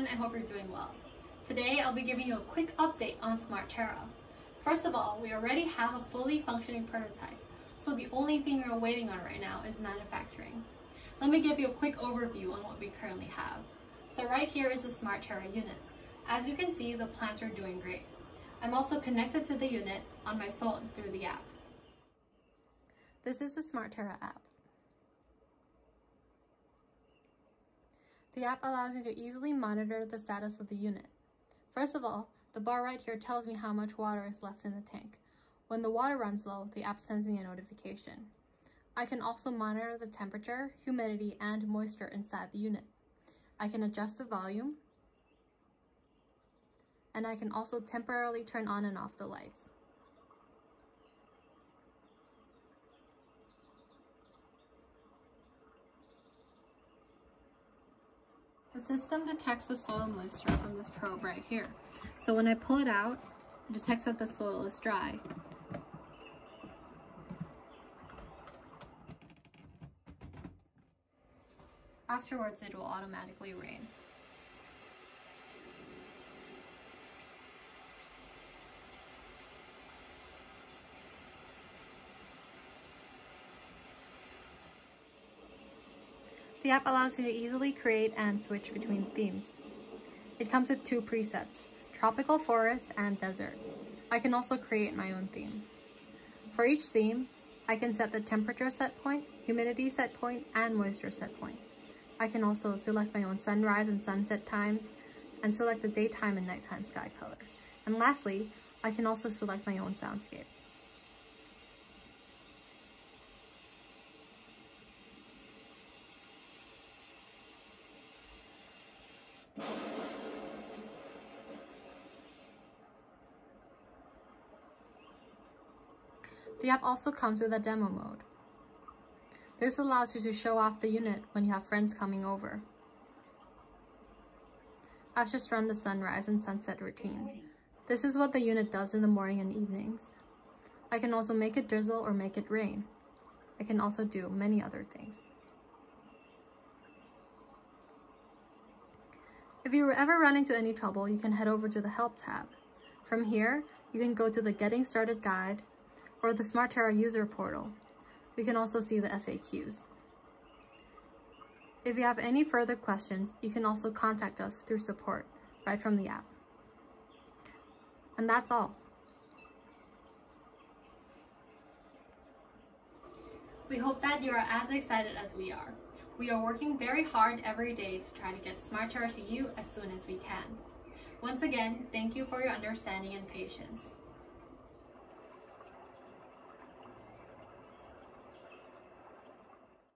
everyone, I hope you're doing well. Today I'll be giving you a quick update on SmartTerra. First of all, we already have a fully functioning prototype, so the only thing we're waiting on right now is manufacturing. Let me give you a quick overview on what we currently have. So right here is the SmartTerra unit. As you can see, the plants are doing great. I'm also connected to the unit on my phone through the app. This is the SmartTerra app. The app allows me to easily monitor the status of the unit. First of all, the bar right here tells me how much water is left in the tank. When the water runs low, the app sends me a notification. I can also monitor the temperature, humidity, and moisture inside the unit. I can adjust the volume, and I can also temporarily turn on and off the lights. The system detects the soil moisture from this probe right here. So when I pull it out, it detects that the soil is dry. Afterwards, it will automatically rain. The app allows you to easily create and switch between themes. It comes with two presets, tropical forest and desert. I can also create my own theme. For each theme, I can set the temperature set point, humidity set point, and moisture set point. I can also select my own sunrise and sunset times, and select the daytime and nighttime sky color. And lastly, I can also select my own soundscape. The app also comes with a demo mode. This allows you to show off the unit when you have friends coming over. I've just run the sunrise and sunset routine. This is what the unit does in the morning and evenings. I can also make it drizzle or make it rain. I can also do many other things. If you ever run into any trouble, you can head over to the Help tab. From here, you can go to the Getting Started guide or the SmartTerra user portal. We can also see the FAQs. If you have any further questions, you can also contact us through support right from the app. And that's all. We hope that you are as excited as we are. We are working very hard every day to try to get SmartTerra to you as soon as we can. Once again, thank you for your understanding and patience.